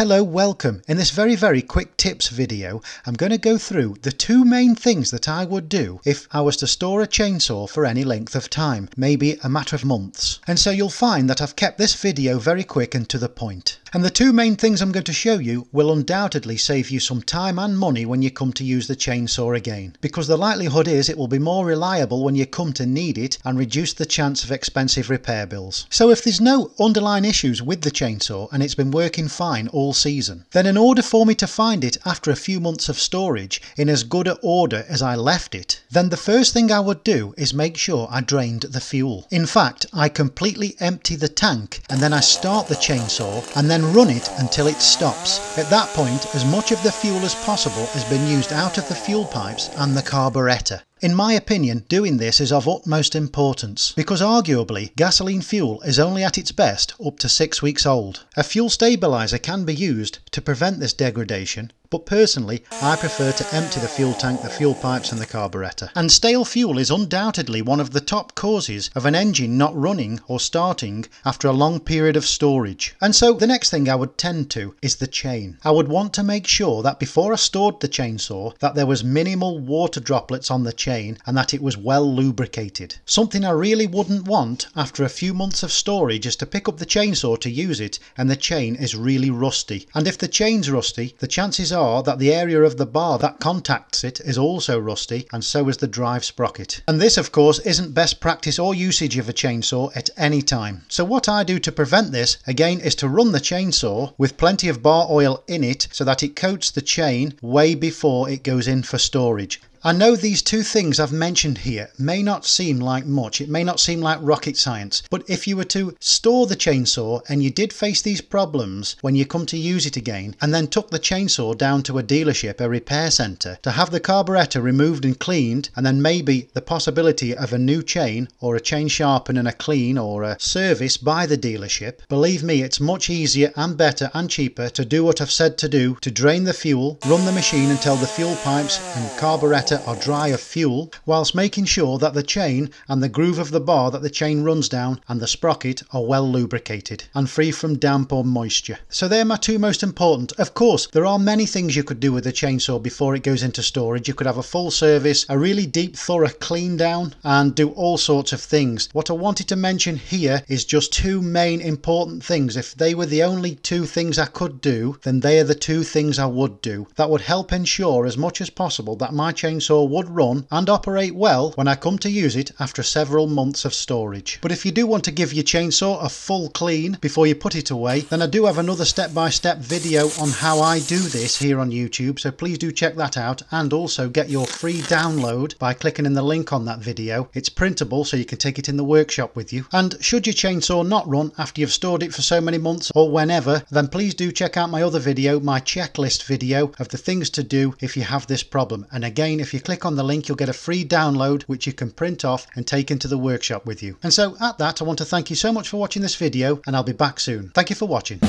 Hello, welcome. In this very, very quick tips video, I'm going to go through the two main things that I would do if I was to store a chainsaw for any length of time, maybe a matter of months. And so you'll find that I've kept this video very quick and to the point. And the two main things I'm going to show you will undoubtedly save you some time and money when you come to use the chainsaw again, because the likelihood is it will be more reliable when you come to need it and reduce the chance of expensive repair bills. So if there's no underlying issues with the chainsaw and it's been working fine all season. Then in order for me to find it after a few months of storage in as good a order as I left it, then the first thing I would do is make sure I drained the fuel. In fact, I completely empty the tank and then I start the chainsaw and then run it until it stops. At that point, as much of the fuel as possible has been used out of the fuel pipes and the carburettor. In my opinion, doing this is of utmost importance because arguably gasoline fuel is only at its best up to 6 weeks old. A fuel stabiliser can be used to prevent this degradation but personally I prefer to empty the fuel tank, the fuel pipes and the carburettor. And stale fuel is undoubtedly one of the top causes of an engine not running or starting after a long period of storage. And so the next thing I would tend to is the chain. I would want to make sure that before I stored the chainsaw that there was minimal water droplets on the chain and that it was well lubricated. Something I really wouldn't want after a few months of storage is to pick up the chainsaw to use it and the chain is really rusty. And if the chain's rusty, the chances are that the area of the bar that contacts it is also rusty and so is the drive sprocket. And this of course isn't best practice or usage of a chainsaw at any time. So what I do to prevent this again is to run the chainsaw with plenty of bar oil in it so that it coats the chain way before it goes in for storage. I know these two things I've mentioned here may not seem like much, it may not seem like rocket science, but if you were to store the chainsaw and you did face these problems when you come to use it again, and then took the chainsaw down to a dealership, a repair centre, to have the carburettor removed and cleaned, and then maybe the possibility of a new chain, or a chain sharpen and a clean, or a service by the dealership, believe me, it's much easier and better and cheaper to do what I've said to do, to drain the fuel, run the machine until the fuel pipes and carburettor are dry of fuel, whilst making sure that the chain and the groove of the bar that the chain runs down and the sprocket are well lubricated and free from damp or moisture. So they're my two most important. Of course, there are many things you could do with the chainsaw before it goes into storage. You could have a full service, a really deep thorough clean down and do all sorts of things. What I wanted to mention here is just two main important things. If they were the only two things I could do, then they are the two things I would do. That would help ensure as much as possible that my chainsaw chainsaw would run and operate well when I come to use it after several months of storage. But if you do want to give your chainsaw a full clean before you put it away, then I do have another step-by-step -step video on how I do this here on YouTube, so please do check that out and also get your free download by clicking in the link on that video. It's printable so you can take it in the workshop with you. And should your chainsaw not run after you've stored it for so many months or whenever, then please do check out my other video, my checklist video of the things to do if you have this problem. And again, if if you click on the link, you'll get a free download which you can print off and take into the workshop with you. And so at that, I want to thank you so much for watching this video and I'll be back soon. Thank you for watching.